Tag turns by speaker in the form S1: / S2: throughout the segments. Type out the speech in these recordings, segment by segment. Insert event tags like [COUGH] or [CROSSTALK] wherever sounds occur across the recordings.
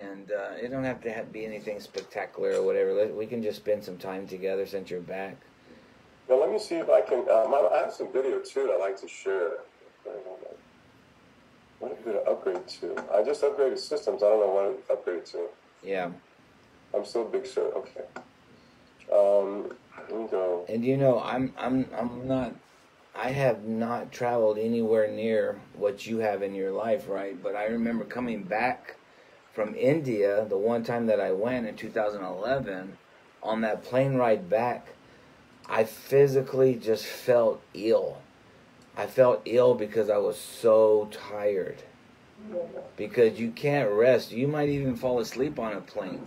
S1: and uh, it don't have to have, be anything spectacular or whatever. Let, we can just spend some time together since you're back.
S2: Now let me see if I can. Um, I have some video too that I like to share. What did I upgrade to? I just upgraded systems. I don't know what I upgraded to.
S1: Yeah.
S2: I'm still Big Sur. Okay. Um, let me go.
S1: And you know, I'm I'm I'm not. I have not traveled anywhere near what you have in your life, right? But I remember coming back from India the one time that I went in 2011 on that plane ride back. I physically just felt ill. I felt ill because I was so tired. Because you can't rest. You might even fall asleep on a plane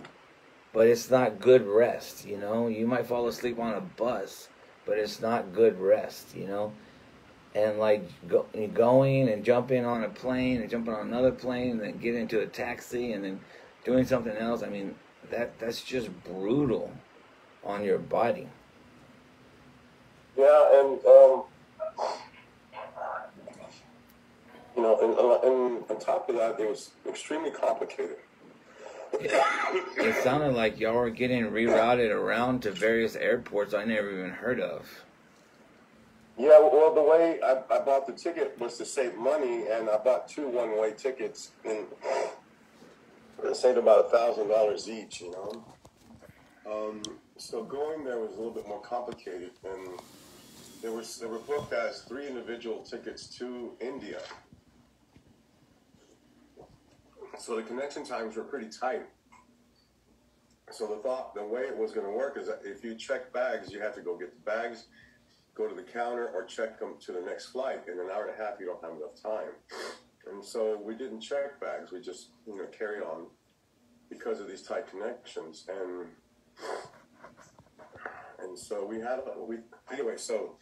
S1: but it's not good rest, you know. You might fall asleep on a bus, but it's not good rest, you know. And like go, going and jumping on a plane and jumping on another plane and then getting into a taxi and then doing something else. I mean, that that's just brutal on your body.
S2: Yeah, and um, you know, and, and on top of that, it was extremely complicated
S1: it sounded like y'all were getting rerouted around to various airports I never even heard of.
S2: Yeah, well, the way I, I bought the ticket was to save money, and I bought two one-way tickets, and [CLEARS THROAT] saved about a thousand dollars each. You know, um, so going there was a little bit more complicated, and there was they were booked as three individual tickets to India. So the connection times were pretty tight. So the thought, the way it was going to work is that if you check bags, you have to go get the bags, go to the counter, or check them to the next flight. In an hour and a half, you don't have enough time. And so we didn't check bags. We just, you know, carry on because of these tight connections. And and so we had we anyway. So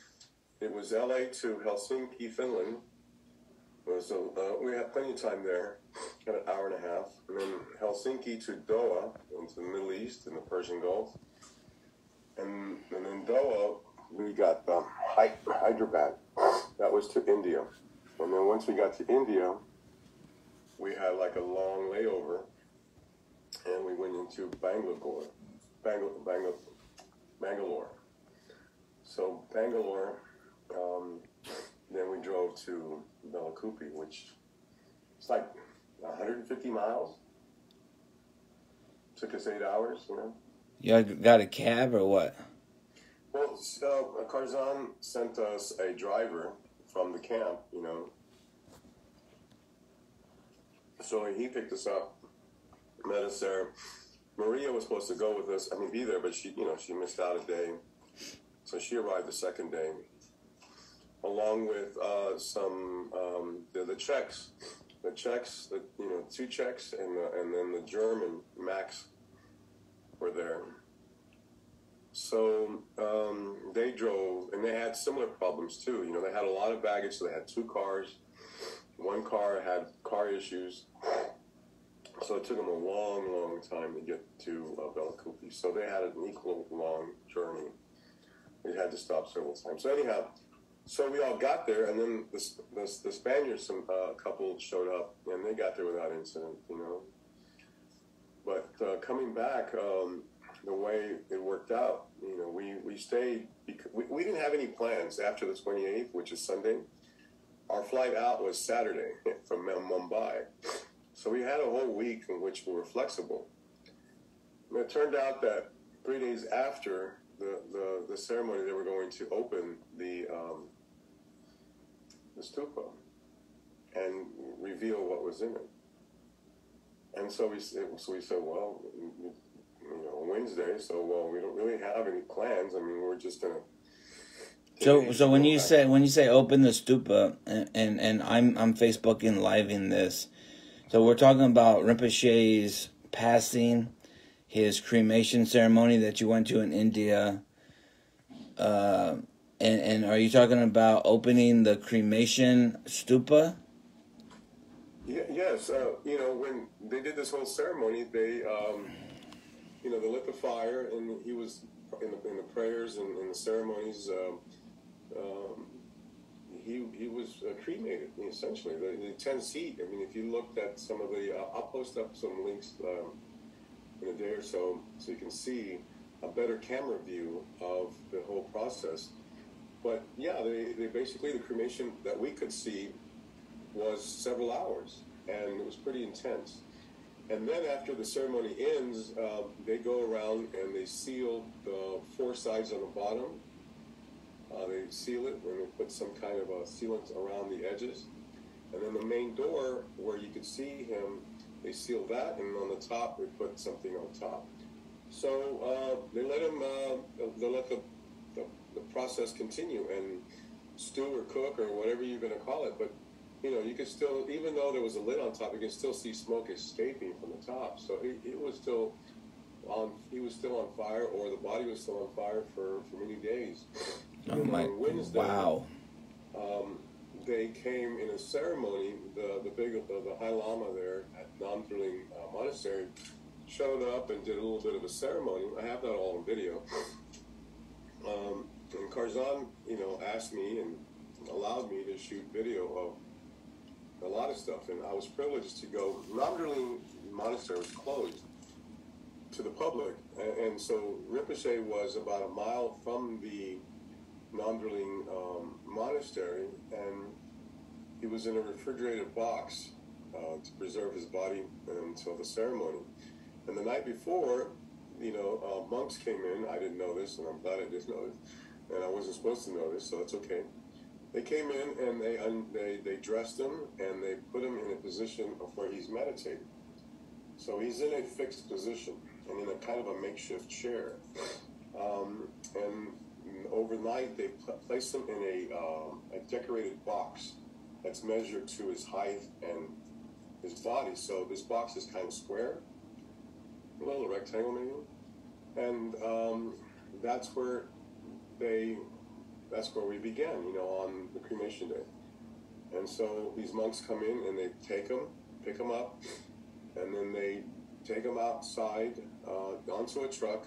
S2: it was L.A. to Helsinki, Finland so uh, we had plenty of time there, had an hour and a half, and then Helsinki to Doha, into the Middle East in the Persian Gulf, and and then Doha we got um, Hyderabad, that was to India, and then once we got to India, we had like a long layover, and we went into Bangalore, Bangalore, Bangalore, Bangalore. So Bangalore. Um, then we drove to Bylakuppe, which it's like 150 miles. Took us eight hours, you know.
S1: You got a cab or what?
S2: Well, so Karzan sent us a driver from the camp, you know. So he picked us up, met us there. Maria was supposed to go with us. I mean, be there, but she, you know, she missed out a day. So she arrived the second day along with uh, some um, the, the Czechs, the Czechs, the, you know, two Czechs, and the, and then the German Max were there. So um, they drove, and they had similar problems too. You know, they had a lot of baggage, so they had two cars. One car had car issues, so it took them a long, long time to get to uh, Bylakuppe. So they had an equal long journey. They had to stop several times. So anyhow, so we all got there, and then the, the, the Spaniards, some uh, couple showed up, and they got there without incident, you know. But uh, coming back, um, the way it worked out, you know, we, we stayed, we, we didn't have any plans after the 28th, which is Sunday. Our flight out was Saturday [LAUGHS] from Mumbai. So we had a whole week in which we were flexible. And it turned out that three days after the, the, the ceremony, they were going to open the um, the stupa and reveal what was in it. And so we so we said, well, you know, Wednesday. So well, we don't really have any plans. I mean, we're just gonna.
S1: So so when you back. say when you say open the stupa and, and and I'm I'm Facebooking live in this, so we're talking about Rinpoche's passing, his cremation ceremony that you went to in India. Uh, and, and are you talking about opening the cremation stupa?
S2: Yeah, yes. Uh, you know, when they did this whole ceremony, they, um, you know, they lit the fire, and he was in the, in the prayers and in the ceremonies. Um, um, he he was uh, cremated essentially. The, the ten seat. I mean, if you looked at some of the, uh, I'll post up some links um, in a day or so, so you can see a better camera view of the whole process. But yeah, they, they basically the cremation that we could see was several hours, and it was pretty intense. And then after the ceremony ends, uh, they go around and they seal the four sides on the bottom. Uh, they seal it and they put some kind of a sealant around the edges. And then the main door where you could see him, they seal that, and on the top they put something on top. So uh, they let him, uh, they let the, the, the process continue and stew or cook or whatever you're going to call it. But you know, you could still, even though there was a lid on top, you can still see smoke escaping from the top. So it, it was still on, he was still on fire, or the body was still on fire for, for many days.
S1: Oh my! Wednesday, wow.
S2: Um, they came in a ceremony. The the big the, the High Lama there at Namdroling uh, Monastery showed up and did a little bit of a ceremony. I have that all on video. Um, and Karzan, you know, asked me and allowed me to shoot video of a lot of stuff, and I was privileged to go. Namdroling Monastery was closed to the public, and, so Rinpoche was about a mile from the Namdroling um, Monastery, and he was in a refrigerated box uh, to preserve his body until the ceremony. And the night before, you know, uh, monks came in. I didn't know this, and I'm glad I didn't know this, and I wasn't supposed to know this, so that's okay. They came in and they, they, they dressed him and they put him in a position of where he's meditating. So he's in a fixed position and in a kind of a makeshift chair. Um, and overnight they pl- placed him in a, um, a decorated box that's measured to his height and his body. So this box is kind of square, a little rectangle maybe. And um, that's where they that's where we began, you know, on the cremation day. And so these monks come in and they take them, pick them up, and then they take them outside uh, onto a truck.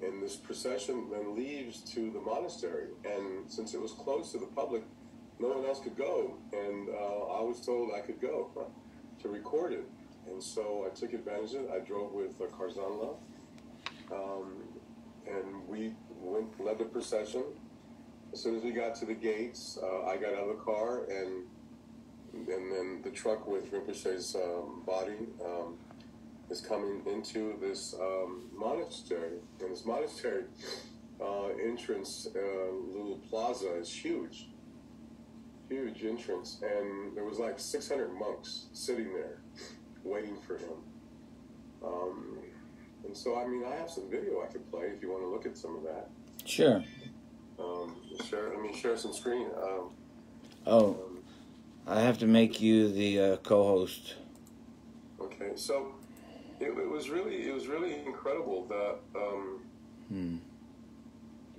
S2: And this procession then leaves to the monastery. And since it was closed to the public, no one else could go. And uh, I was told I could go [LAUGHS] to record it. And so I took advantage of it. I drove with uh, Karzanla. Um, and we went, led the procession as soon as we got to the gates, uh, I got out of the car and and then the truck with Rinpoche's um, body um, is coming into this um, monastery. And this monastery uh, entrance, uh, little plaza, is huge, huge entrance, and there was like 600 monks sitting there waiting for him. Um, and so, I mean, I have some video I could play if you want to look at some of that.
S1: Sure.
S2: Um, share. I mean, share some screen. Um,
S1: oh, um, I have to make you the uh, co-host.
S2: Okay, so it, it, was really it was really incredible that um, hmm.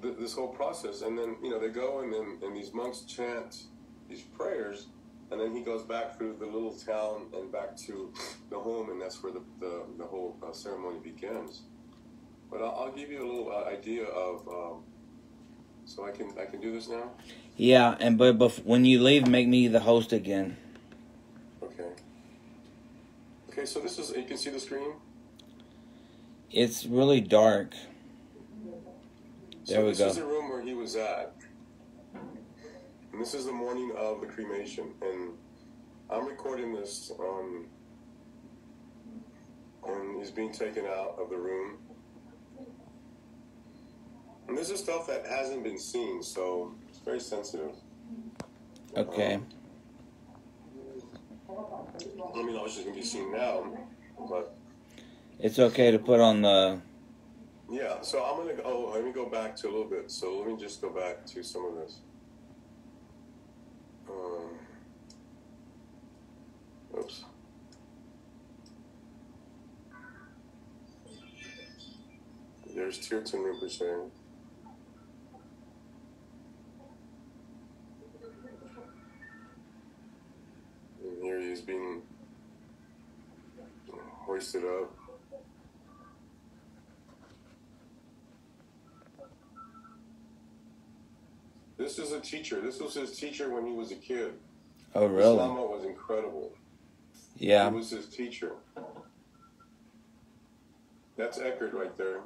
S2: th- this whole process, and then you know they go and then and these monks chant these prayers, and then he goes back through the little town and back to the home, and that's where the the, the whole uh, ceremony begins. But I'll, I'll, give you a little uh, idea of um, so I can I can do this now.
S1: Yeah, and but, but when you leave, make me the host again.
S2: Okay. Okay, so this is you can see the screen.
S1: It's really dark.
S2: There so we this go. This is the room where he was at, and this is the morning of the cremation, and I'm recording this on. And he's being taken out of the room and this is stuff that hasn't been seen, so it's very sensitive.
S1: Okay. Um,
S2: I mean, obviously, it's gonna be seen now, but
S1: it's okay to put on the.
S2: Yeah, so I'm gonna go. Oh, let me go back to a little bit. So let me just go back to some of this. Um, oops. There's Tirtan Rinpoche. Here he is being hoisted up. This is a teacher. This was his teacher when he was a kid.
S1: Oh, really?
S2: Lama was incredible.
S1: Yeah.
S2: He was his teacher. That's Eckert right there.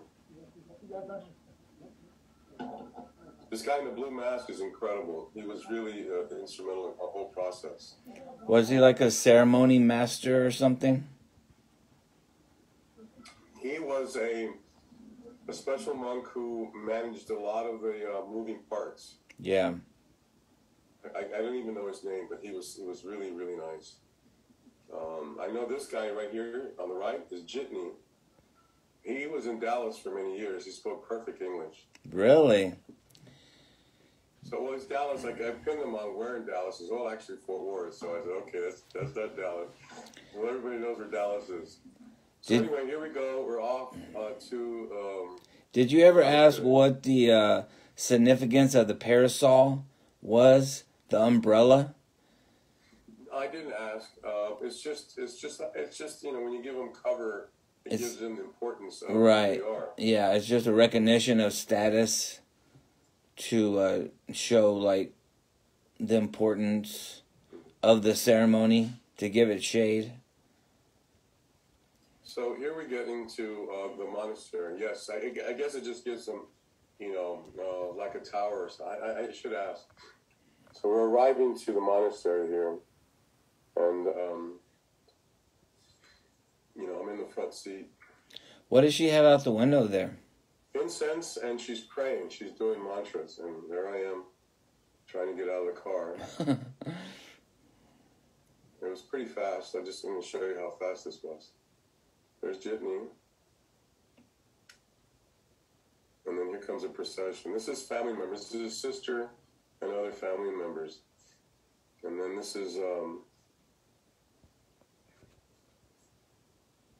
S2: This guy in the blue mask is incredible. He was really uh, instrumental in our whole process.
S1: Was he like a ceremony master or something?
S2: He was a a special monk who managed a lot of the uh, moving parts.
S1: Yeah.
S2: I, I don't even know his name, but he was he was really really nice. Um, I know this guy right here on the right is Jitney. He was in Dallas for many years. He spoke perfect English.
S1: Really?
S2: So well, it's Dallas. Like I pinned him on where in Dallas is. Well, actually Fort Worth. So I said, okay, that's that's that Dallas. Well, everybody knows where Dallas is. So
S1: Did-
S2: anyway, here we go. We're off uh, to. Um,
S1: Did you ever ask what the uh, significance of the parasol was? The umbrella?
S2: I didn't ask. Uh, it's just, it's just, it's just, you know, when you give them cover, it
S1: It's-
S2: gives them the importance of
S1: Right.
S2: who they are.
S1: Yeah, it's just a recognition of status to uh, show like the importance of the ceremony to give it shade.
S2: So here we get into uh, the monastery. Yes, I, I guess it just gives them, you know, uh, like a tower. So I, I- I should ask. So we're arriving to the monastery here, and um, you know, I'm in the front seat.
S1: What does she have out the window there?
S2: Incense, and she's praying. She's doing mantras, and there I am, trying to get out of the car. [LAUGHS] It was pretty fast. I just want to show you how fast this was. There's Jitney. And then here comes a procession. This is family members. This is his sister and other family members. And then this is um,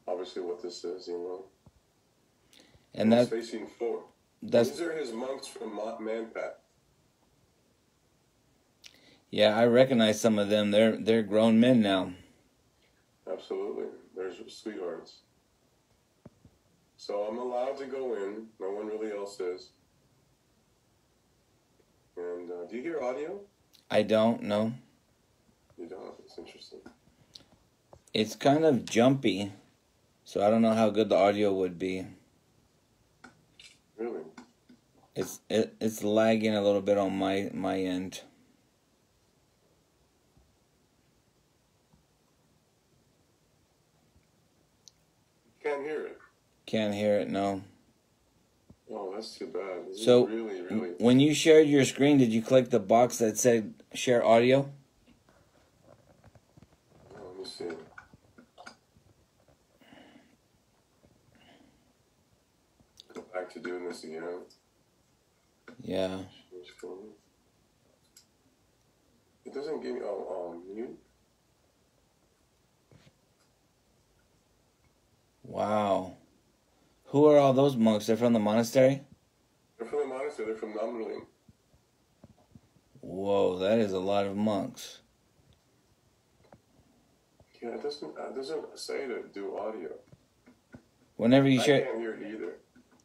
S2: obviously what this is, you know.
S1: And that's
S2: facing forward.
S1: that's
S2: These are his monks from Manpat.
S1: yeah, I recognize some of them. They're they're grown men now.
S2: Absolutely. There's sweethearts. So I'm allowed to go in. No one really else is. And uh, do you hear audio?
S1: I don't know.
S2: You don't. It's interesting.
S1: It's kind of jumpy, so I don't know how good the audio would be.
S2: Really?
S1: It's it, it's lagging a little bit on my my end.
S2: Can't hear it.
S1: Can't hear it. No.
S2: Oh, that's too bad. This is
S1: So,
S2: really, really.
S1: When you shared your screen, did you click the box that said share audio?
S2: Oh, let me see. Go back to doing this again.
S1: Yeah.
S2: It doesn't give me. Oh, oh, mute.
S1: Wow. Who are all those monks? They're from the monastery?
S2: They're from the monastery. They're from Namdroling.
S1: Whoa, that is a lot of monks.
S2: Yeah, it doesn't. Uh, it doesn't say to do audio.
S1: Whenever you share...
S2: I
S1: share
S2: can't hear it either.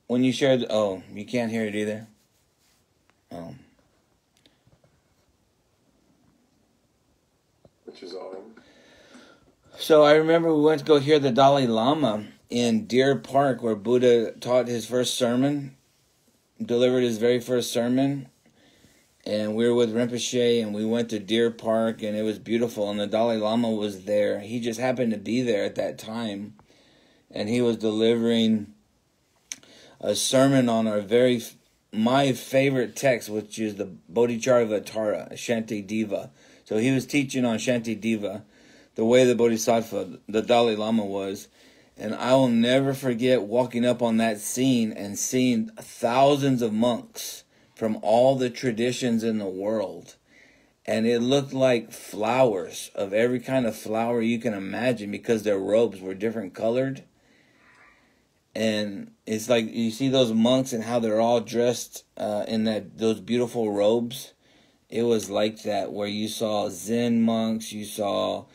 S1: when you shared oh, you can't hear it either. Oh.
S2: Which is odd.
S1: So I remember we went to go hear the Dalai Lama in Deer Park where Buddha taught his first sermon, delivered his very first sermon. And we were with Rinpoche and we went to Deer Park and it was beautiful and the Dalai Lama was there. He just happened to be there at that time. And he was delivering a sermon on our very my favorite text, which is the Bodhicharyavatara, Shanti Diva. So he was teaching on Shantideva the way the Bodhisattva, the Dalai Lama was. And I will never forget walking up on that scene and seeing thousands of monks from all the traditions in the world. And it looked like flowers of every kind of flower you can imagine because their robes were different colored. And it's like you see those monks and how they're all dressed uh, in that those beautiful robes. It was like that where you saw Zen monks, you saw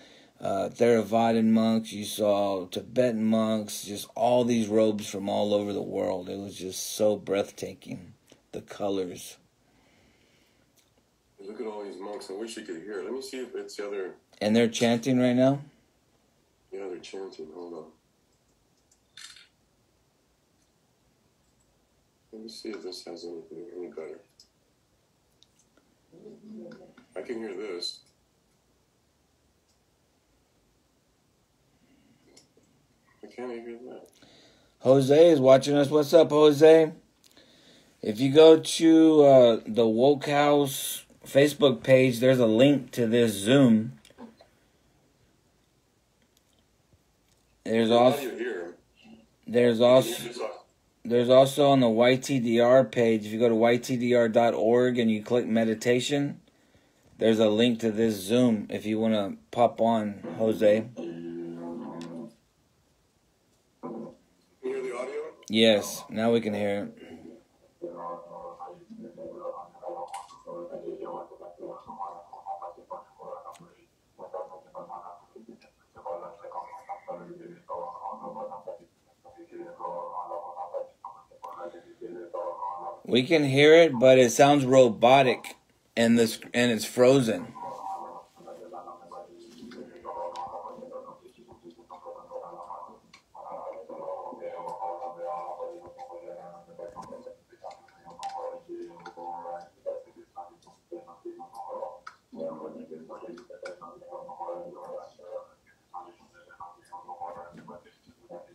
S1: uh, Theravadan monks, you saw Tibetan monks, just all these robes from all over the world. It was just so breathtaking, the colors.
S2: Look at all these monks. I wish you could hear. Let me see if it's the other.
S1: And they're chanting right now?
S2: Yeah, they're chanting. Hold on. Let me see if this has anything any better. I can hear this. I can't hear that.
S1: Jose is watching us. What's up, Jose? If you go to uh, the Woke House Facebook page, there's a link to this Zoom. There's also there's also there's also on the YTDR page. If you go to ytdr.org and you click meditation, there's a link to this Zoom if you want to pop on, Jose. You hear the audio? Yes, now we can hear it. We can hear it, but it sounds robotic, and this and it's frozen.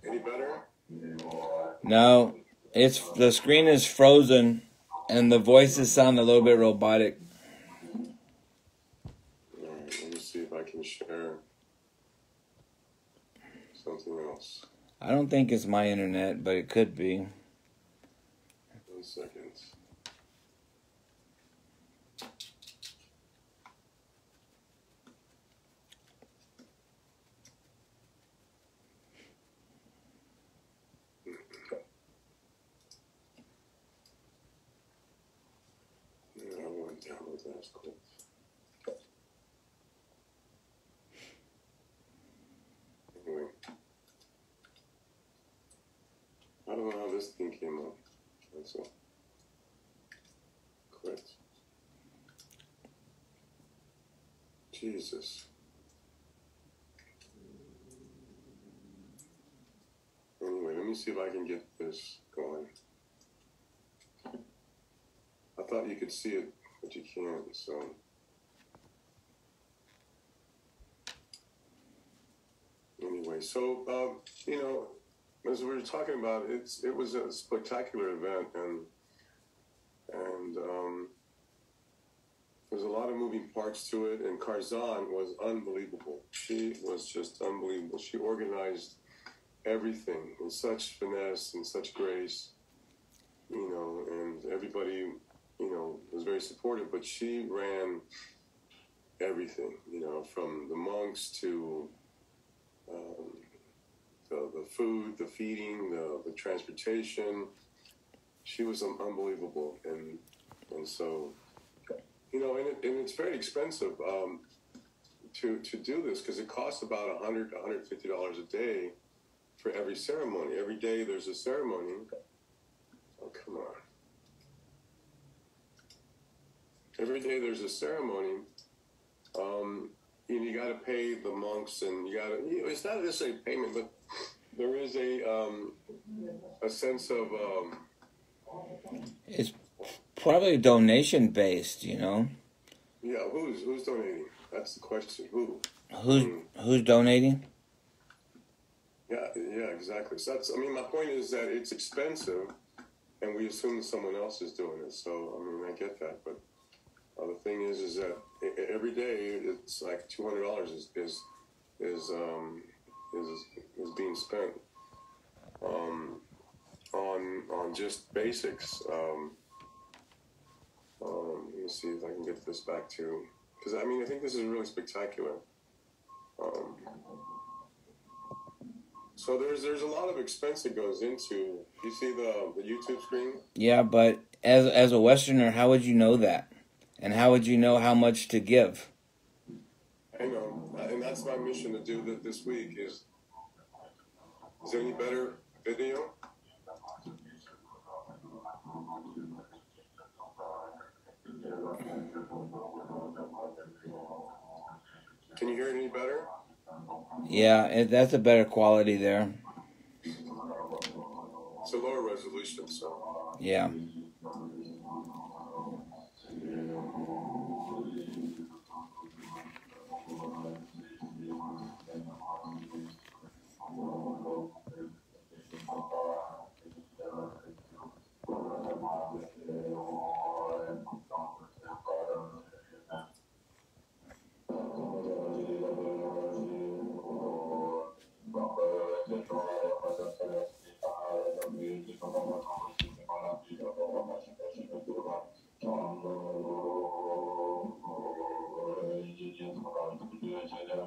S2: Any better?
S1: No, it's the screen is frozen, and the voices sound a little bit robotic.
S2: Let me see if I can share something else.
S1: I don't think it's my internet, but it could be.
S2: One second. Yeah, I want to download that. That's cool. Anyway. I don't know how this thing came up. All. Quit. Jesus. Anyway, let me see if I can get this going. I thought you could see it, but you can't, so. Anyway, so, um, you know, as we were talking about, it's it was a spectacular event, and and um, there's a lot of moving parts to it. And Karzan was unbelievable. She was just unbelievable. She organized everything in such finesse and such grace, you know, and everybody, you know, was very supportive. But she ran everything, you know, from the monks to um, the, the food, the feeding, the, the transportation. She was unbelievable, and and so you know, and, it, and it's very expensive um, to to do this because it costs about a hundred, one hundred fifty dollars a day for every ceremony. Every day there's a ceremony. Oh come on! Every day there's a ceremony. Um, and you got to pay the monks, and you got to. You know, it's not necessarily payment, but there is a um, a sense of um,
S1: It's probably donation based, you know.
S2: yeah. Who's who's donating? That's the question. Who?
S1: Who's who's donating?
S2: Yeah, yeah, exactly. So that's. I mean, my point is that it's expensive, and we assume that someone else is doing it. So I mean, I get that, but uh, the thing is, is that every day it's like two hundred dollars is is is um is is being spent um on on just basics. Um, um, let me see if I can get this back to because I mean I think this is really spectacular. Um, so there's there's a lot of expense that goes into. You see the the YouTube screen?
S1: Yeah, but as as a Westerner, how would you know that? And how would you know how much to give?
S2: I know, and that's my mission to do that this week. Is is there any better video? Can you hear it any better?
S1: Yeah, it, that's a better quality there.
S2: It's a lower resolution, so.
S1: Yeah.
S2: I'm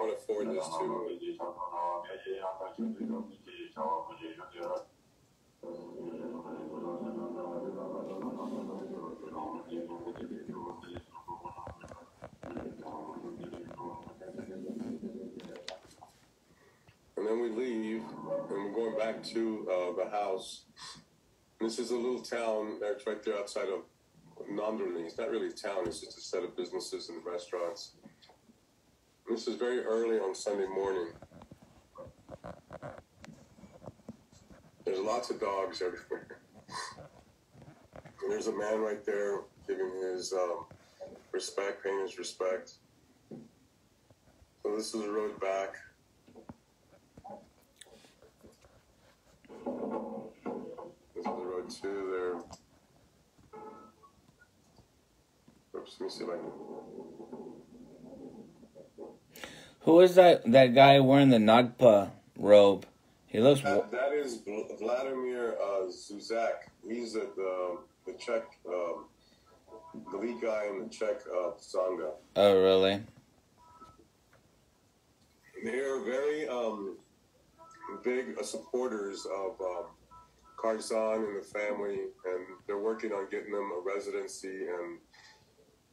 S2: going to forward this to then we leave, and we're going back to uh, the house. This is a little town that's right there outside of Nandrolini. It's not really a town, it's just a set of businesses and restaurants. And this is very early on Sunday morning. There's lots of dogs everywhere. And there's a man right there giving his um, respect, paying his respect. So this is the road back. This is the road to there. Oops, let me see if I can.
S1: Who is that that guy wearing the Ngakpa robe? He looks.
S2: That, that is Vladimir uh, Zuzak. He's the the, the Czech, um, the lead guy in the Czech uh, Sangha.
S1: Oh, really?
S2: They're very um, big uh, supporters of um, Karzan and the family, and they're working on getting them a residency and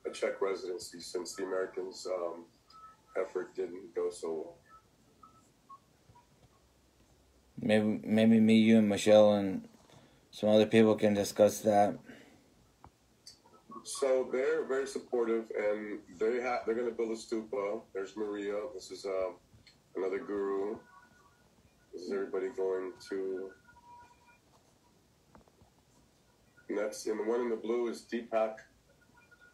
S2: a Czech residency since the Americans' um, effort didn't go so well.
S1: Maybe maybe me, you, and Michelle, and some other people can discuss that.
S2: So they're very supportive, and they have they're going to build a stupa. There's Maria. This is uh, another guru. This is everybody going to. And that's and the one in the blue is Deepak.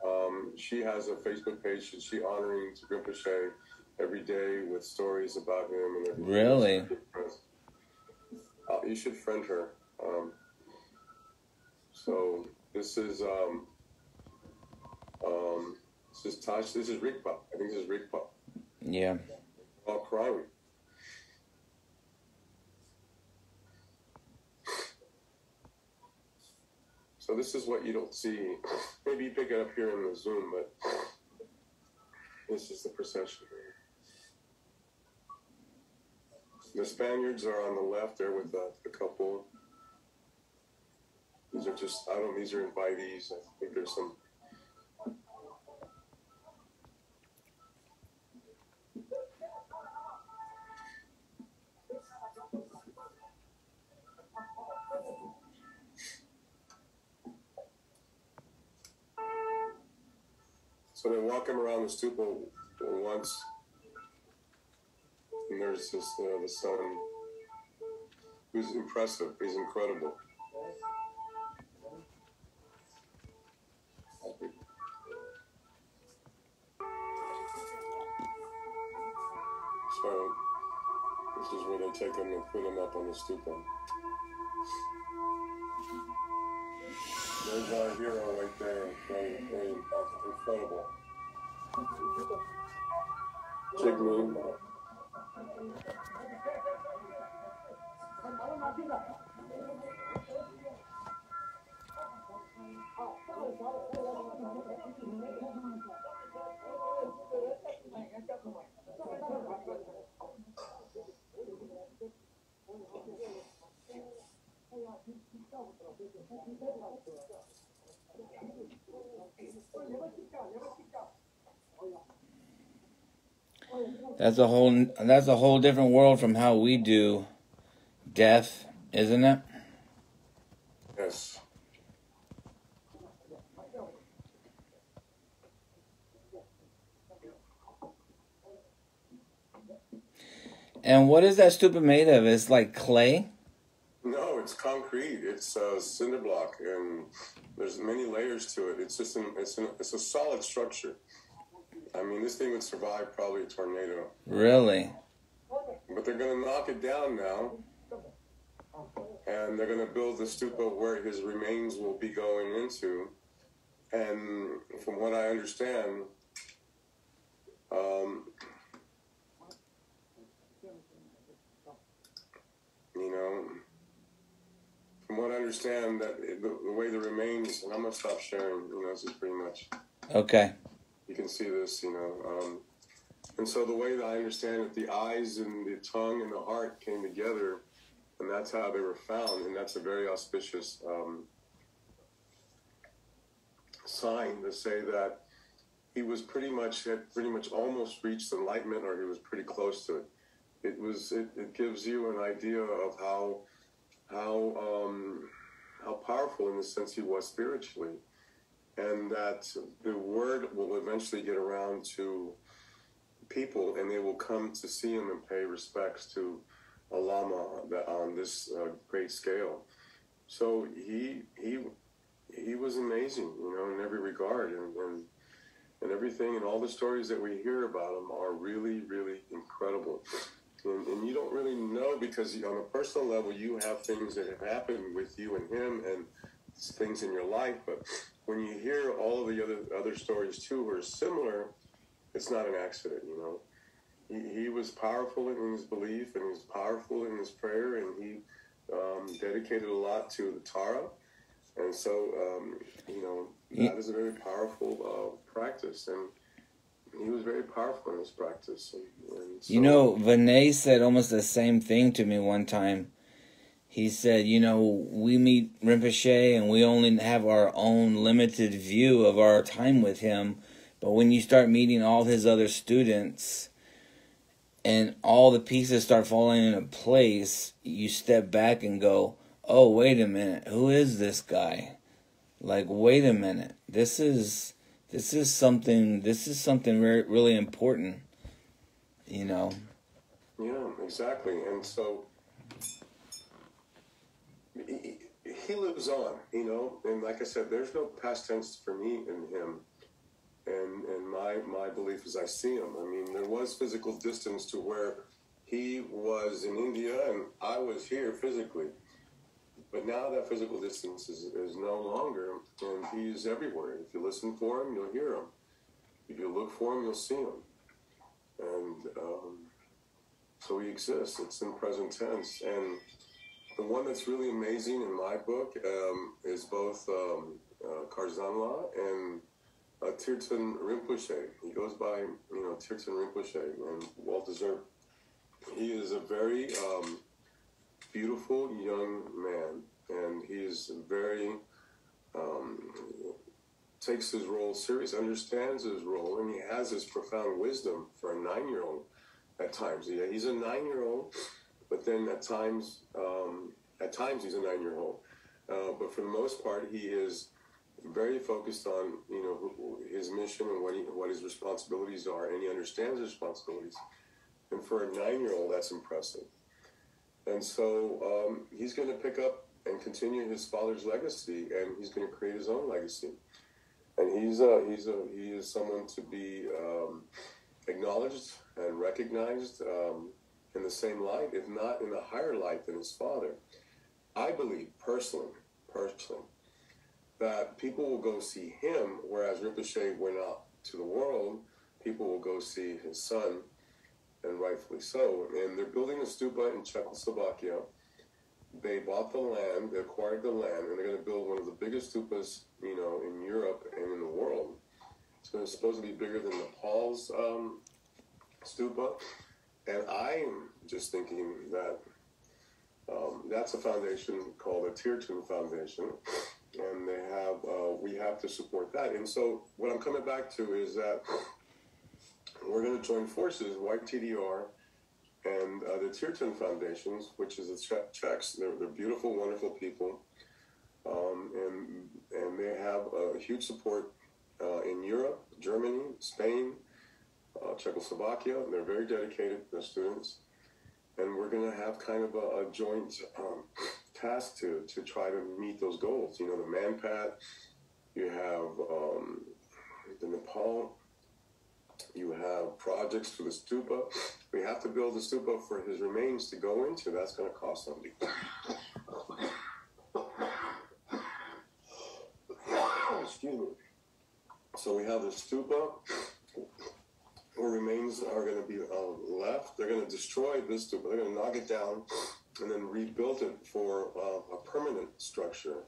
S2: Um, she has a Facebook page. She honoring Rinpoche every day with stories about him and everything.
S1: Really?
S2: Uh, you should friend her. Um, so this is um, um, this is Tosh. This is Rigpa. I think this is Rigpa.
S1: Yeah.
S2: All crying. So this is what you don't see. Maybe you pick it up here in the Zoom, but this is the procession. The Spaniards are on the left there with uh, the, the couple. These are just, I don't, these are invitees. I think there's some So they walk him around the stupa once, and there's this uh, the son, who's impressive. He's incredible. So this is where they take him and put him up on the stupa. There's our hero right there in front of, in front
S1: That's a whole that's a whole different world from how we do death, isn't it?
S2: Yes.
S1: And what is that stupa made of? It's like clay.
S2: No, it's concrete. It's a cinder block, and there's many layers to it. It's just an, it's an, it's a solid structure. I mean, this thing would survive probably a tornado.
S1: Really?
S2: But they're going to knock it down now, and they're going to build the stupa where his remains will be going into. And from what I understand, um, you know, from what I understand, that it, the, the way the remains, and I'm gonna stop sharing. You know, this is pretty much.
S1: Okay.
S2: You can see this, you know, um, and so the way that I understand it, the eyes and the tongue and the heart came together, and that's how they were found, and that's a very auspicious um, sign to say that he was pretty much had pretty much almost reached enlightenment, or he was pretty close to it. It was it, it gives you an idea of how how um, how powerful in the sense he was spiritually, and that the word will eventually get around to people, and they will come to see him and pay respects to a lama on this uh, great scale. So he he he was amazing, you know, in every regard, and, and and everything, and all the stories that we hear about him are really, really incredible. And, and you don't really know because on a personal level, you have things that have happened with you and him, and things in your life. But when you hear all of the other other stories too, who are similar, it's not an accident, you know. He, he was powerful in his belief, and he was powerful in his prayer, and he um, dedicated a lot to the Tara and so, um, you know, that is a very powerful uh, practice, and he was very powerful in his practice. And, and so,
S1: You know, Vinay said almost the same thing to me one time. He said, you know, we meet Rinpoche and we only have our own limited view of our time with him. But when you start meeting all his other students and all the pieces start falling into place, you step back and go, oh, wait a minute, who is this guy? Like, wait a minute, this is this is something this is something re- really important, you know.
S2: yeah, exactly. And so he, he lives on, you know. And like I said, there's no past tense for me in him. And and my my belief is I see him. I mean, there was physical distance to where he was in India and I was here physically. But now that physical distance is, is no longer, and he's everywhere. If you listen for him, you'll hear him. If you look for him, you'll see him. And um, so he exists. It's in present tense. And the one that's really amazing in my book um, is both um, uh, Karzanla and uh, Tirtan Rinpoche. He goes by, you know, Tirtan Rinpoche, and well deserved. He is a very um, beautiful young man, and he's very um, takes his role serious, understands his role, and he has this profound wisdom for a nine-year-old. At times, yeah, he's a nine-year-old, but then at times, um, at times he's a nine-year-old. Uh, but for the most part, he is very focused on you know his mission and what he, what his responsibilities are, and he understands his responsibilities. And for a nine-year-old, that's impressive. And so um, he's going to pick up and continue his father's legacy, and he's going to create his own legacy. And he's a, he's a, he is someone to be um, acknowledged and recognized um, in the same light, if not in a higher light than his father. I believe personally, personally, that people will go see him, whereas Rinpoche went out to the world. People will go see his son, and rightfully so. And they're building a stupa in Czechoslovakia. They bought the land, they acquired the land, and they're going to build one of the biggest stupas, you know, in Europe and in the world. It's going to supposed to be bigger than Nepal's um, stupa. And I'm just thinking that um, that's a foundation called the Tirtan Foundation, and they have uh, we have to support that. And so what I'm coming back to is that we're going to join forces, YTDR and uh, the Tirtan Foundations, which is the Czechs. They're, they're beautiful, wonderful people. Um, and, and they have a huge support uh, in Europe, Germany, Spain, uh, Czechoslovakia. They're very dedicated, the students. And we're going to have kind of a, a joint um, [COUGHS] task to, to try to meet those goals. You know, the Manpat, you have um, the Nepal, you have projects for the stupa. We have to build a stupa for his remains to go into. That's going to cost something. Excuse me. So we have the stupa where remains are going to be uh, left. They're going to destroy this stupa. They're going to knock it down and then rebuild it for uh, a permanent structure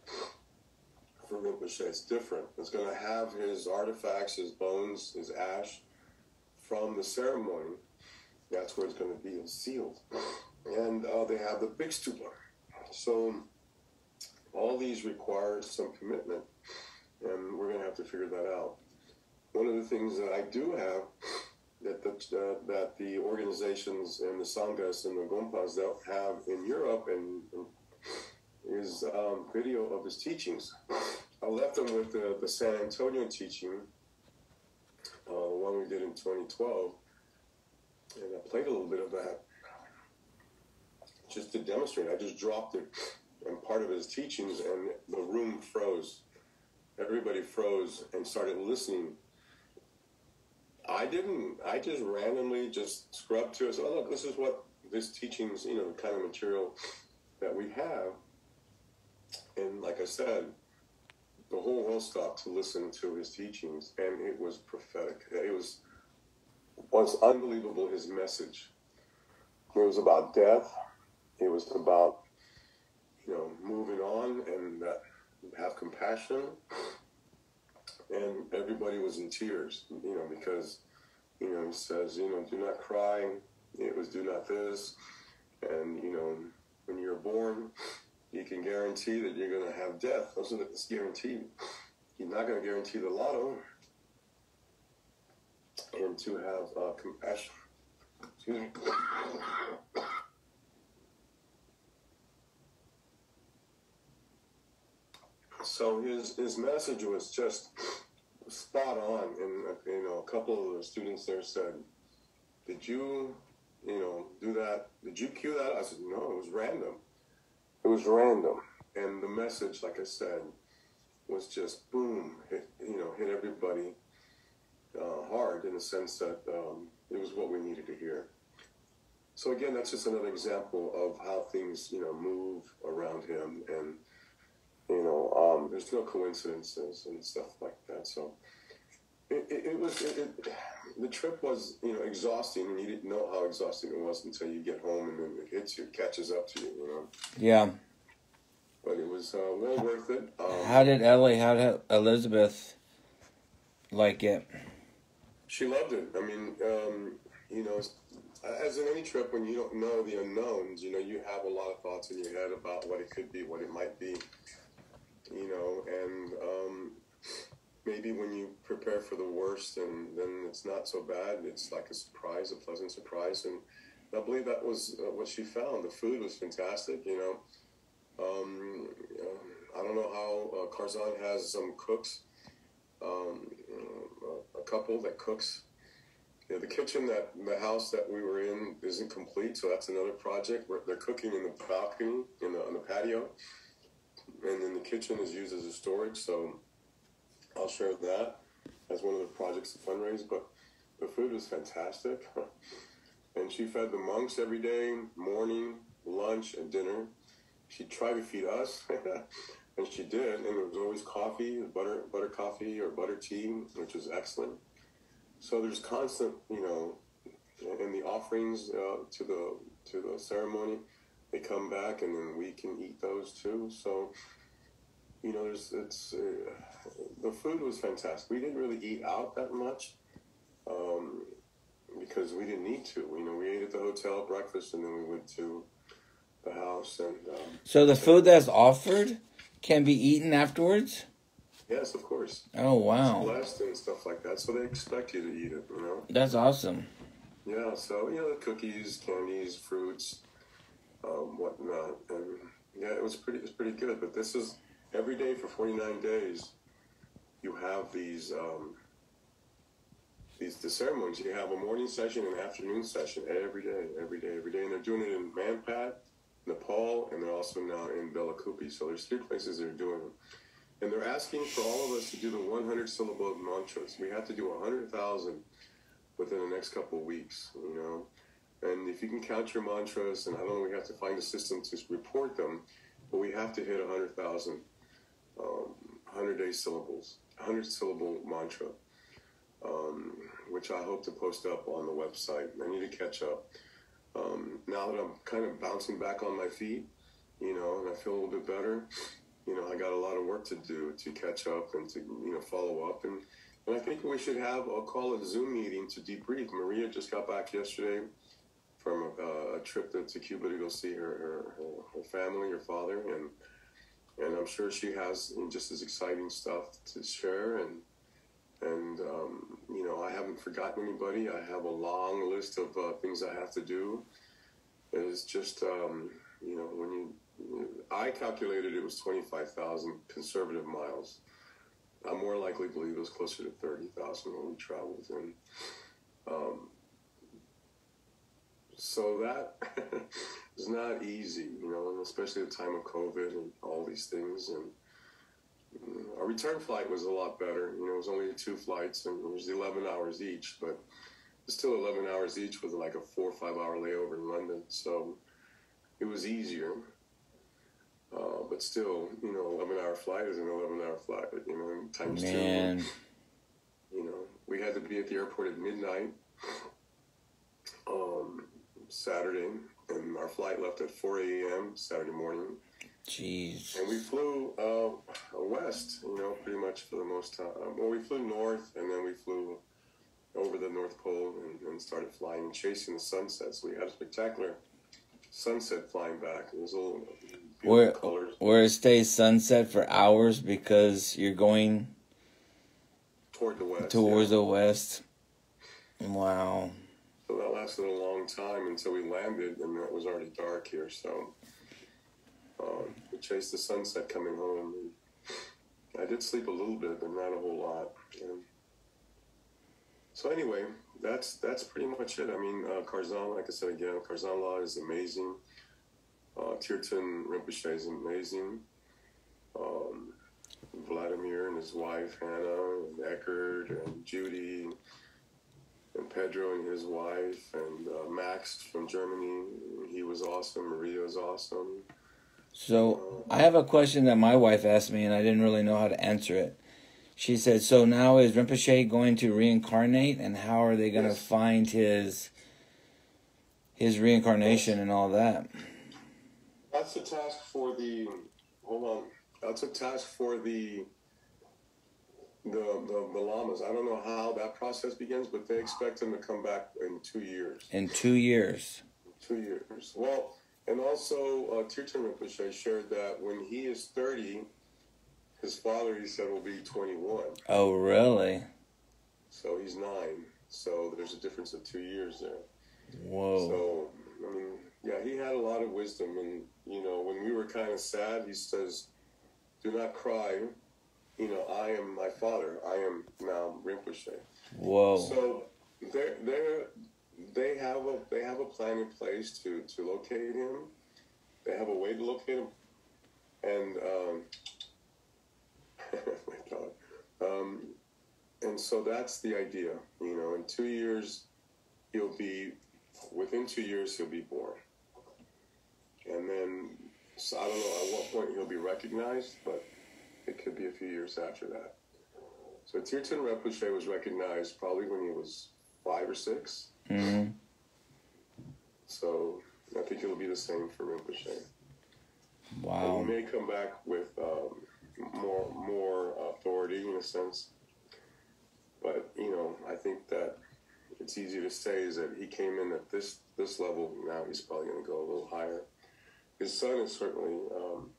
S2: for Rinpoche. It's different. It's going to have his artifacts, his bones, his ash from the ceremony. That's where it's going to be sealed. And uh, they have the big stupa. So all these require some commitment, and we're going to have to figure that out. One of the things that I do have that the, uh, that the organizations and the sanghas and the gompas don't have in Europe and, and is um, video of his teachings. I left them with the, the San Antonio teaching, we did in 2012, and I played a little bit of that just to demonstrate. I just dropped it and part of his teachings, and the room froze. Everybody froze and started listening. I didn't. I just randomly just scrubbed to it. So, oh, look, this is what this teachings, you know, the kind of material that we have. And like I said, the whole world stopped to listen to his teachings, and it was prophetic. It was was unbelievable. His message. It was about death. It was about you know moving on and have compassion. And everybody was in tears, you know, because you know he says, you know, do not cry. It was do not this, and you know, when you're born, you can guarantee that you're going to have death. Those are the guaranteed. You're not going to guarantee the lotto. And to have uh, compassion. Excuse me. So his his message was just spot on, and you know, a couple of the students there said, "Did you, you know, do that? Did you cue that?" I said, "No, it was random." It was random, and the message, like I said, was just boom, hit, you know, hit everybody uh, hard in the sense that um, it was what we needed to hear. So again, that's just another example of how things, you know, move around him, and you know, um, there's no coincidences and stuff like that. So it, it, it was it, the trip was you know exhausting, and you didn't know how exhausting it was until you get home, and then it hits you, catches up to you, you know.
S1: Yeah.
S2: But it was uh, well worth it. Um,
S1: how did Ellie? How did Elizabeth like it?
S2: She loved it. I mean, um, you know, as in any trip, when you don't know the unknowns, you know, you have a lot of thoughts in your head about what it could be, what it might be, you know, and um, maybe when you prepare for the worst and then it's not so bad. It's like a surprise a pleasant surprise. And i believe that was uh, what she found. The food was fantastic you know. Um, uh, i don't know how uh, Karzan has some cooks um, uh, a couple that cooks. The kitchen that the house that we were in isn't complete so that's another project. Where they're cooking in the balcony in the, on the patio. And then the kitchen is used as a storage so I'll share that as one of the projects to fundraise. But the food was fantastic. [LAUGHS] and she fed the monks every day, morning, lunch, and dinner. She tried to feed us, [LAUGHS] and she did. And there was always coffee, butter, butter coffee or butter tea, which was excellent. So there's constant, you know, in the offerings uh, to the to the ceremony, they come back, and then we can eat those too. So you know, there's it's uh, the food was fantastic. We didn't really eat out that much um, because we didn't need to. You know, we ate at the hotel breakfast, and then we went to the house. And um,
S1: so the food that's offered can be eaten afterwards.
S2: Yes, of course.
S1: Oh wow,
S2: Blessed and stuff like that. So they expect you to eat it, you know?
S1: that's awesome.
S2: Yeah, so, you know, the cookies, candies, fruits, um, whatnot. And yeah, it was pretty, it was pretty good. But this is every day for 49 days, you have these, um, these the ceremonies. You have a morning session and afternoon session every day, every day, every day. And they're doing it in Mainpat, Nepal, and they're also now in Bylakuppe. So there's three places they're doing them. And they're asking for all of us to do the 100 syllable mantras. We have to do 100,000 within the next couple of weeks, you know. And if you can count your mantras, and I don't know, we have to find a system to report them, but we have to hit 100,000, um, 100 day syllables, 100 syllable mantra, um, which I hope to post up on the website. I need to catch up. Um, now that I'm kind of bouncing back on my feet, you know, and I feel a little bit better, you know, I got a lot of work to do to catch up and to, you know, follow up. And, and I think we should have, I'll call a Zoom meeting to debrief. Maria just got back yesterday from a, a trip to, to Cuba to go see her, her, her, her family, her father. And, and I'm sure she has just as exciting stuff to share. And, and um, you know, I haven't forgotten anybody. I have a long list of uh, things I have to do. It's just, um, you know, when you, I calculated it was 25,000 conservative miles. I more likely believe it was closer to 30,000 when we traveled. And um, so that [LAUGHS] is not easy, you know, and especially the time of COVID and all these things. And mm, our return flight was a lot better. You know, it was only two flights and it was 11 hours each, but it's still 11 hours each with like a four or five hour layover in London. So it was easier. Uh, but still, you know, 11 hour flight is an 11 hour flight, you know, times
S1: Man,
S2: two. You know, we had to be at the airport at midnight um, Saturday, and our flight left at 4 a.m. Saturday morning.
S1: jeez.
S2: And we flew uh, west, you know, pretty much for the most time. Well, we flew north, and then we flew over the North Pole and, and started flying, chasing the sunsets. We had a spectacular sunset flying back. It was all beautiful
S1: Where
S2: colors
S1: where it stays sunset for hours because you're going
S2: toward the west.
S1: towards
S2: yeah.
S1: the west. Wow.
S2: Lasted a long time until we landed, and it was already dark here. So um, we chased the sunset coming home. I did sleep a little bit, but not a whole lot. And so anyway, that's that's pretty much it. I mean, uh, Karzan, like I said again, Karzan Law is amazing. Uh, Terton Rinpoche is amazing. Um, Vladimir and his wife Hannah, and Eckert, and Judy, and Pedro and his wife, and uh, Max from Germany. He was awesome. Maria was awesome.
S1: So I have a question that my wife asked me, and I didn't really know how to answer it. She said, "So now is Rinpoche going to reincarnate, and how are they going to
S2: Yes. find
S1: find his his reincarnation and all that?"
S2: That's a task for the. Hold on. That's a task for the. The, the the lamas. I don't know how that process begins, but they expect them to come back in two years.
S1: In two years.
S2: Two years. Well, and also uh, Terton Rinpoche shared that when he is thirty, his father he said will be twenty one.
S1: Oh, really?
S2: So he's nine. So there's a difference of two years there.
S1: Whoa.
S2: So, I mean, yeah, he had a lot of wisdom. And, you know, when we were kind of sad, he says, Do not cry. You know, I am my father. I am now Rinpoche.
S1: Whoa.
S2: So they're, they're, they have a they have a plan in place to, to locate him. They have a way to locate him. And um, [LAUGHS] my God. Um, and so that's the idea. You know, in two years he'll be within two years he'll be born and then so i don't know at what point he'll be recognized but it could be a few years after that so terton Rinpoche was recognized probably when he was five or six
S1: hmm
S2: so i think it'll be the same for Rinpoche. and
S1: Wow.
S2: he may come back with um, more more authority in a sense but you know i think that it's easy to say is that he came in at this this level. Now he's probably going to go a little higher. His son is certainly um,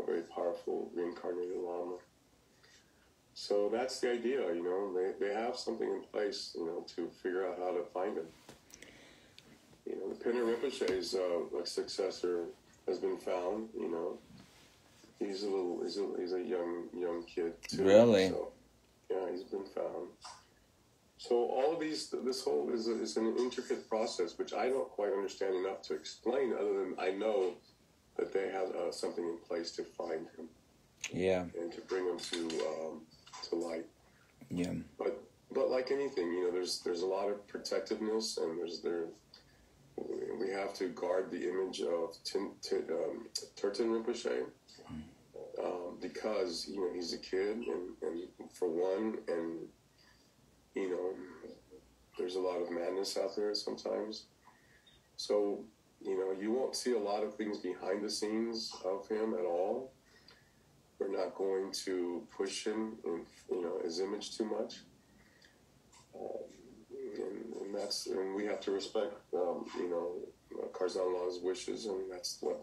S2: a very powerful reincarnated lama. So that's the idea, you know. They they have something in place, you know, to figure out how to find him. You know, the Penor Rinpoche's uh, successor has been found. You know, he's a little, he's a, he's a young young kid too.
S1: Really?
S2: So, yeah, he's been found. So all of these, this whole is, a, is an intricate process, which I don't quite understand enough to explain. Other than I know that they have uh, something in place to find him
S1: Yeah.
S2: and to bring him to um, to light.
S1: Yeah.
S2: But but like anything, you know, there's there's a lot of protectiveness, and there's there we have to guard the image of Tin, Tin, um, Terton Rinpoche um, because you know he's a kid, and, and for one, and you know, there's a lot of madness out there sometimes. So you know, you won't see a lot of things behind the scenes of him at all. We're not going to push him, in, you know, his image too much. Um, and, and that's and we have to respect um, you know Karzan Law's wishes and that's what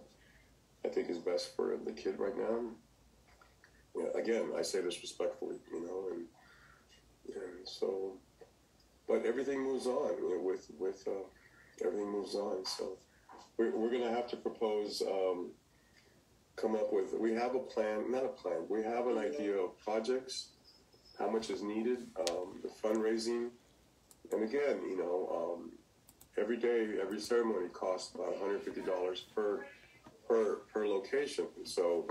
S2: I think is best for the kid right now. Yeah, again, I say this respectfully, you know, and and so, but everything moves on you know, with with uh, everything moves on. So we're we're gonna have to propose. Um, come up with we have a plan not a plan we have an idea of projects how much is needed um, the fundraising and again, you know, um, every day, every ceremony costs about $150 per per per location. So,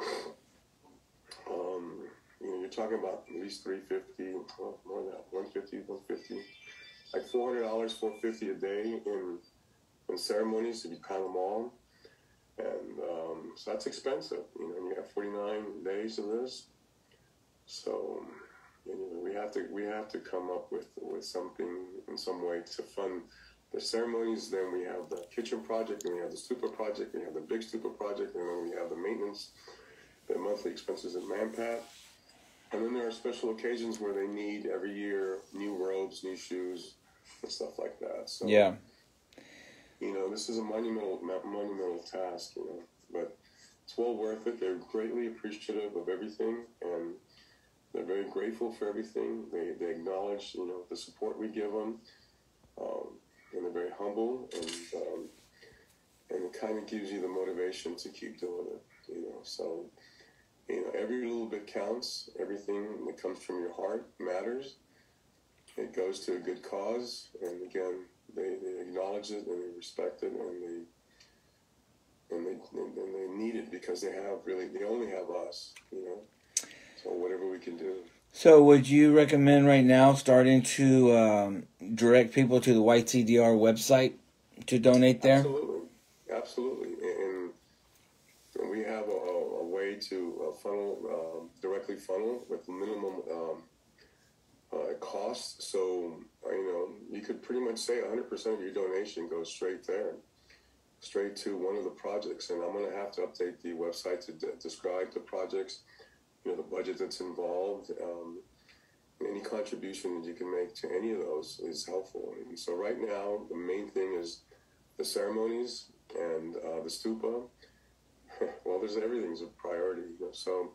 S2: um, you know, you're talking about at least 350, well, more than that, 150, 150, like $400, 450 a day in in ceremonies you count them all. And um, so that's expensive. You know, you have 49 days of this. So anyway, we have to we have to come up with with something in some way to fund the ceremonies. Then we have the kitchen project, and we have the stupa project, we have the big stupa project, and then we have the maintenance, the monthly expenses at Mainpat. And then there are special occasions where they need every year new robes, new shoes, and stuff like that. So
S1: Yeah.
S2: You know, this is a monumental monumental task, you know, but it's well worth it. They're greatly appreciative of everything, and they're very grateful for everything. They, they acknowledge, you know, the support we give them, um, and they're very humble, and um, and it kind of gives you the motivation to keep doing it, you know. So, you know, every little bit counts. Everything that comes from your heart matters. It goes to a good cause, and again, they, they acknowledge it and they respect it, and they and they and they need it because they have really they only have us, you know. So whatever we can do.
S1: So, would you recommend right now starting to um, direct people to the YTDR website to donate there?
S2: Absolutely, absolutely, and, and we have a, a, way to funnel um, directly funnel with minimum um, uh, cost. So uh, you know you could pretty much say 100% of your donation goes straight there, straight to one of the projects. And I'm going to have to update the website to de- describe the projects, you know, the budget that's involved. Um, any contribution that you can make to any of those is helpful. And so right now, the main thing is the ceremonies and uh, the stupa. [LAUGHS] well, there's everything's a priority. You know? So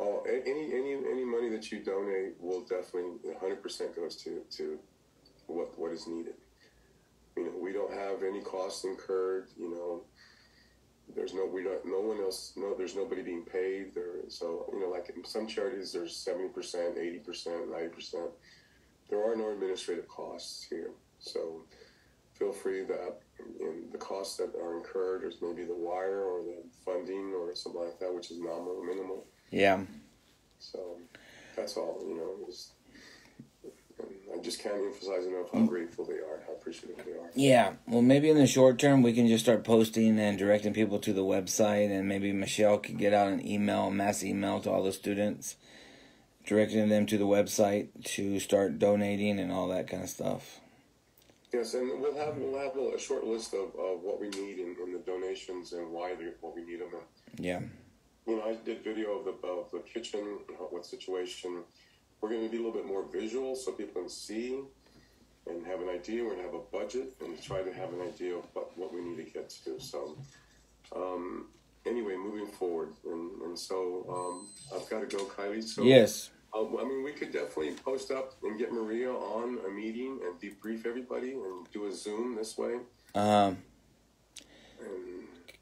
S2: Oh, all any any any money that you donate will definitely 100% goes to to what what is needed. You know, we don't have any costs incurred. You know, there's no we don't no one else no there's nobody being paid there. So you know, like in some charities, there's 70%, 80%, 90%. There are no administrative costs here. So feel free that in the costs that are incurred, there's maybe the wire or the funding or something like that, which is nominal, minimal.
S1: Yeah.
S2: So that's all, you know. Just, I just can't emphasize enough how mm. grateful they are, how appreciative they are.
S1: Yeah. Well, maybe in the short term, we can just start posting and directing people to the website, and maybe Michelle could get out an email, a mass email to all the students, directing them to the website to start donating and all that kind of stuff.
S2: Yes, and we'll have we'll have a, short list of, of what we need in, in the donations and why they what we need them. And,
S1: Yeah.
S2: You know, I did video of the of the kitchen, what situation. We're going to be a little bit more visual so people can see and have an idea. We're going to have a budget and try to have an idea of what, what we need to get to. So, um, anyway, moving forward, and and so um, I've got to go, Kiley. So
S1: Yes.
S2: Um, I mean, we could definitely post up and get Maria on a meeting and debrief everybody and do a Zoom this way.
S1: Um,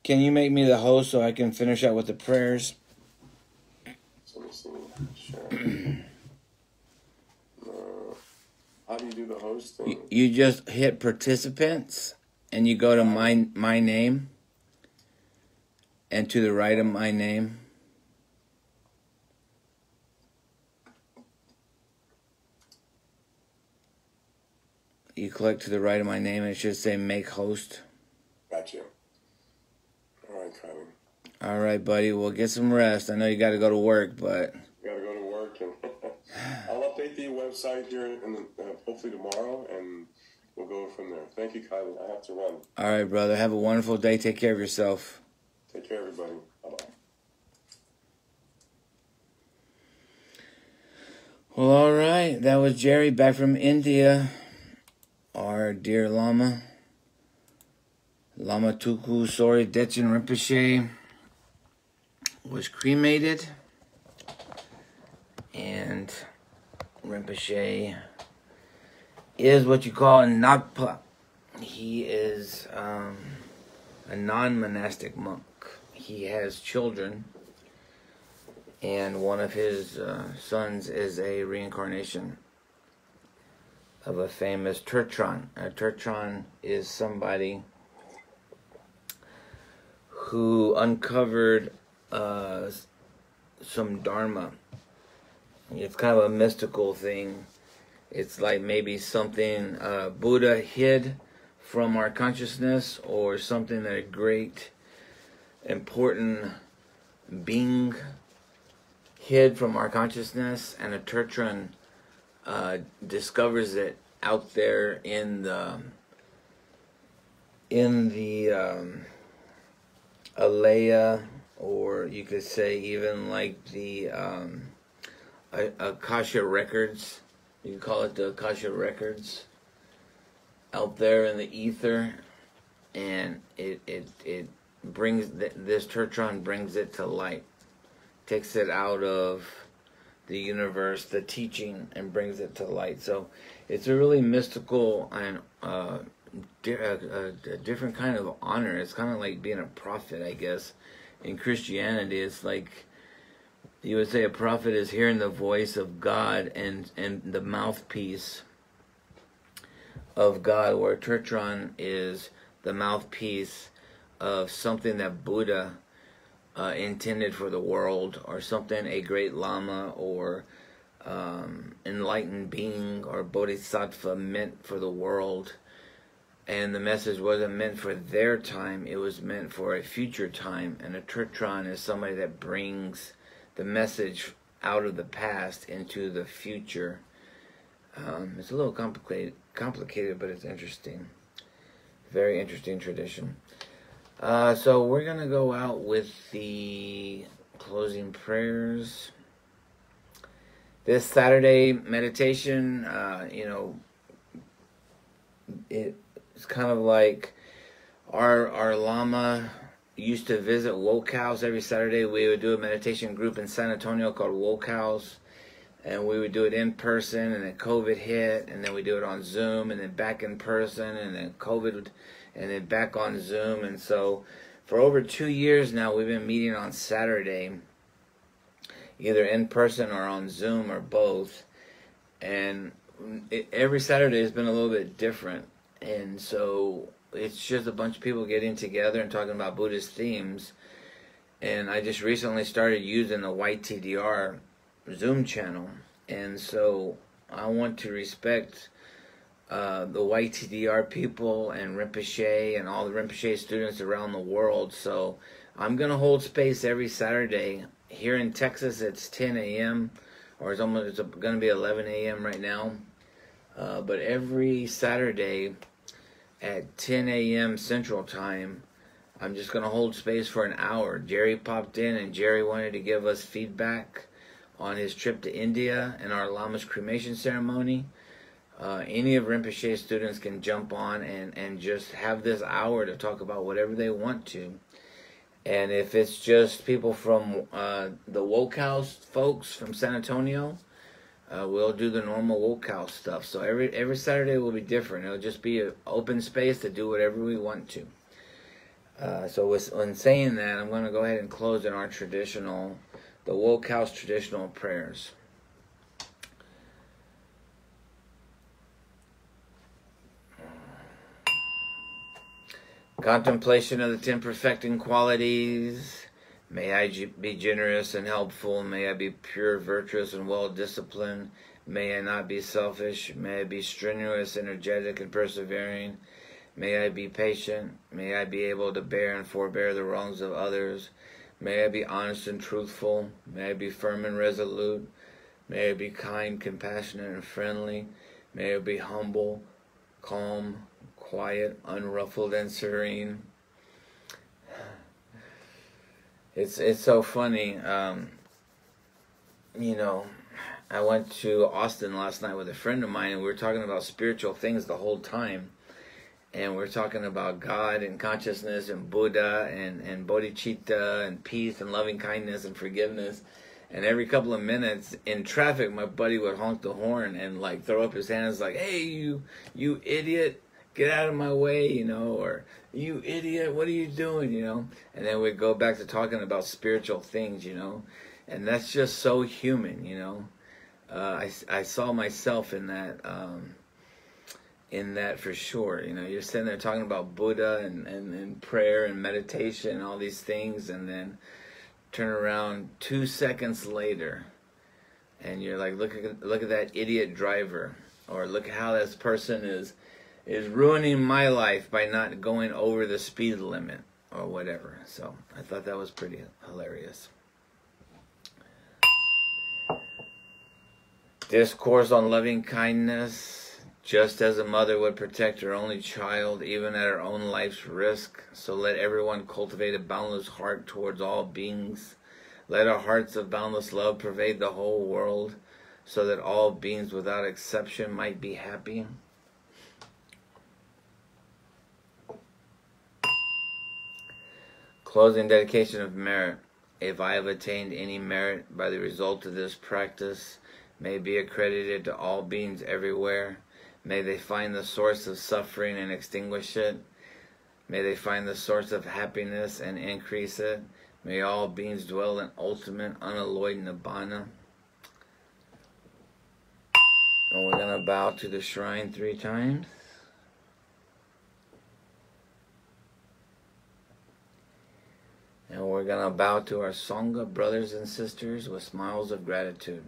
S1: can you make me the host so I can finish out with the prayers?
S2: Let me see. Sure. uh, how do you do the host?
S1: You, you just hit participants and you go to my my name and to the right of my name. You click to the right of my name and it should say make host.
S2: Gotcha. All right, Kiley.
S1: All right, buddy. Well, get some rest. I know you got to go to work, but
S2: gotta go to work, and [LAUGHS] I'll update the website here, in the, uh, hopefully tomorrow, and we'll go from there. Thank you, Kiley. I have to run.
S1: all right, brother. Have a wonderful day. Take care of yourself.
S2: Take care, everybody. Bye bye.
S1: Well, all right. That was Jerry back from India. Our dear Lama. Lama Tulku Tsori Dechen Rinpoche was cremated. And Rinpoche is what you call a Ngakpa. He is um, a non monastic monk. He has children and one of his uh, sons is a reincarnation of a famous Terton. A Terton is somebody who uncovered uh, some Dharma. It's kind of a mystical thing. It's like maybe something uh, Buddha hid from our consciousness, or something that a great, important being hid from our consciousness, and a Terton uh, discovers it out there in the in the um, alaya, or you could say even like the um, Akasha records. You call it the Akasha records out there in the ether, and it it it brings th- this Terton brings it to light takes it out of the universe, the teaching, and brings it to light. So it's a really mystical and uh, di- a, a, a different kind of honor. It's kind of like being a prophet, I guess. In Christianity, it's like you would say a prophet is hearing the voice of God and and the mouthpiece of God, where Terton is the mouthpiece of something that Buddha uh, intended for the world or something a great lama or um, enlightened being or bodhisattva meant for the world and the message wasn't meant for their time it was meant for a future time. And a terton is somebody that brings the message out of the past into the future. Um, it's a little complicated complicated but it's interesting. Very interesting tradition. Uh, so we're gonna go out with the closing prayers. This Saturday meditation, uh, you know, it's kind of like our our lama used to visit Woke House every Saturday. We would do a meditation group in San Antonio called Woke House, and we would do it in person. And then COVID hit, and then we do it on Zoom, and then back in person, and then COVID. And then back on Zoom. And so for over two years now, we've been meeting on Saturday, either in person or on Zoom or both. And it, every Saturday has been a little bit different. And so it's just a bunch of people getting together and talking about Buddhist themes. And I just recently started using the YTDR Zoom channel. And so I want to respect uh, the YTDR people and Rinpoche and all the Rinpoche students around the world. So I'm going to hold space every Saturday. Here in Texas, it's 10 a.m. or it's almost it's going to be 11 a.m. right now. Uh, but every Saturday at 10 a.m. Central Time, I'm just going to hold space for an hour. Jerry popped in and Jerry wanted to give us feedback on his trip to India and our Lama's cremation ceremony. Uh, any of Rinpoche students can jump on and, and just have this hour to talk about whatever they want to. And if it's just people from uh, the Woke House folks from San Antonio, uh, we'll do the normal house stuff. So every every Saturday will be different. It'll just be an open space to do whatever we want to. Uh, so with, when saying that, I'm going to go ahead and close in our traditional, the house traditional prayers. Contemplation of the ten perfecting qualities. May I be generous and helpful. May I be pure, virtuous, and well disciplined. May I not be selfish. May I be strenuous, energetic, and persevering. May I be patient. May I be able to bear and forbear the wrongs of others. May I be honest and truthful. May I be firm and resolute. May I be kind, compassionate, and friendly. May I be humble, calm, quiet, unruffled, and serene. It's it's so funny. Um, you know, I went to Austin last night with a friend of mine, and we were talking about spiritual things the whole time. And we're talking about God and consciousness and Buddha and, and bodhicitta and peace and loving kindness and forgiveness. And every couple of minutes in traffic, my buddy would honk the horn and like throw up his hands like, "Hey, you, you idiot! Get out of my way, you know, or you idiot, what are you doing, you know? And then we go back to talking about spiritual things, you know, and that's just so human, you know. Uh, I, I saw myself in that, um, in that for sure. You know, you're sitting there talking about Buddha and, and, and prayer and meditation and all these things, and then turn around two seconds later, and you're like, look at look at that idiot driver, or look how this person is is ruining my life by not going over the speed limit or whatever. So I thought that was pretty hilarious. Discourse on loving kindness. Just as a mother would protect her only child, even at her own life's risk, so let everyone cultivate a boundless heart towards all beings. Let our hearts of boundless love pervade the whole world, so that all beings without exception might be happy. Closing dedication of merit. If I have attained any merit by the result of this practice, may be accredited to all beings everywhere. May they find the source of suffering and extinguish it. May they find the source of happiness and increase it. May all beings dwell in ultimate, unalloyed nibbana. And we're going to bow to the shrine three times. And we're going to bow to our Sangha brothers and sisters with smiles of gratitude.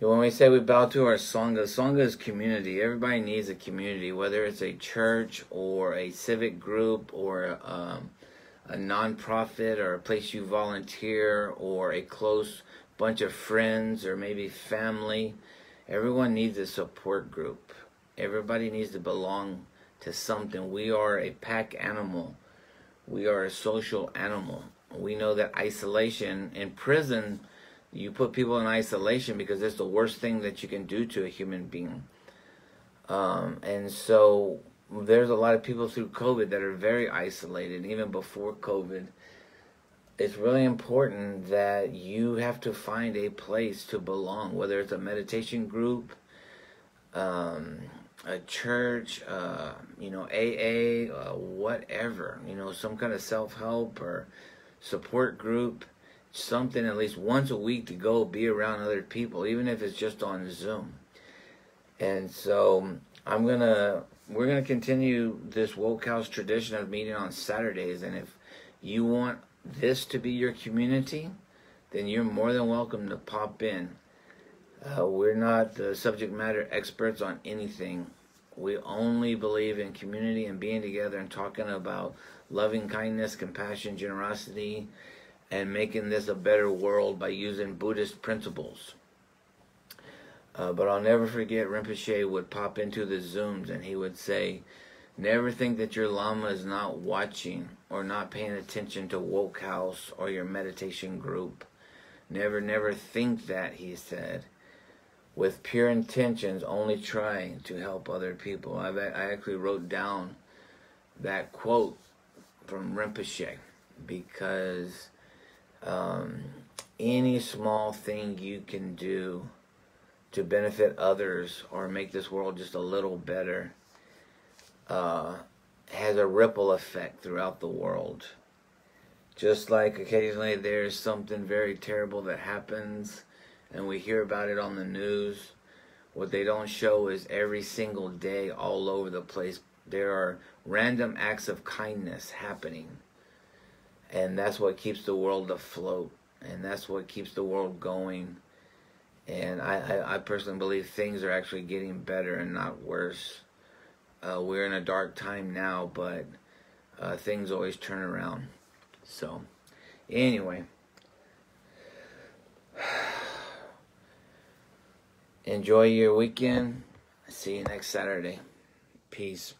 S1: When we say we bow to our Sangha, Sangha is community. Everybody needs a community, whether it's a church or a civic group or um, a nonprofit or a place you volunteer or a close bunch of friends or maybe family. Everyone needs a support group. Everybody needs to belong to something. We are a pack animal. We are a social animal. We know that isolation in prison, you put people in isolation because it's the worst thing that you can do to a human being. Um, and so there's a lot of people through COVID that are very isolated, even before COVID it's really important that you have to find a place to belong, whether it's a meditation group, um, a church, uh, you know, AA, uh, whatever, you know, some kind of self help or support group, something at least once a week to go be around other people, even if it's just on Zoom. And so I'm gonna, we're gonna continue this woke house tradition of meeting on Saturdays, and if you want this to be your community, then you're more than welcome to pop in. Uh, we're not the subject matter experts on anything. We only believe in community and being together and talking about loving kindness, compassion, generosity, and making this a better world by using Buddhist principles. Uh, but I'll never forget Rinpoche would pop into the Zooms and he would say, Never think that your Lama is not watching or not paying attention to Woke House or your meditation group. Never, never think that, he said. With pure intentions, only trying to help other people. I, I actually wrote down that quote from Rinpoche because um, any small thing you can do to benefit others or make this world just a little better uh, has a ripple effect throughout the world. Just like occasionally there's something very terrible that happens and we hear about it on the news. What they don't show is every single day all over the place there are random acts of kindness happening. And that's what keeps the world afloat. And that's what keeps the world going. And I, I, I personally believe things are actually getting better and not worse. Uh, we're in a dark time now, but uh, things always turn around. So, anyway. [SIGHS] Enjoy your weekend. See you next Saturday. Peace.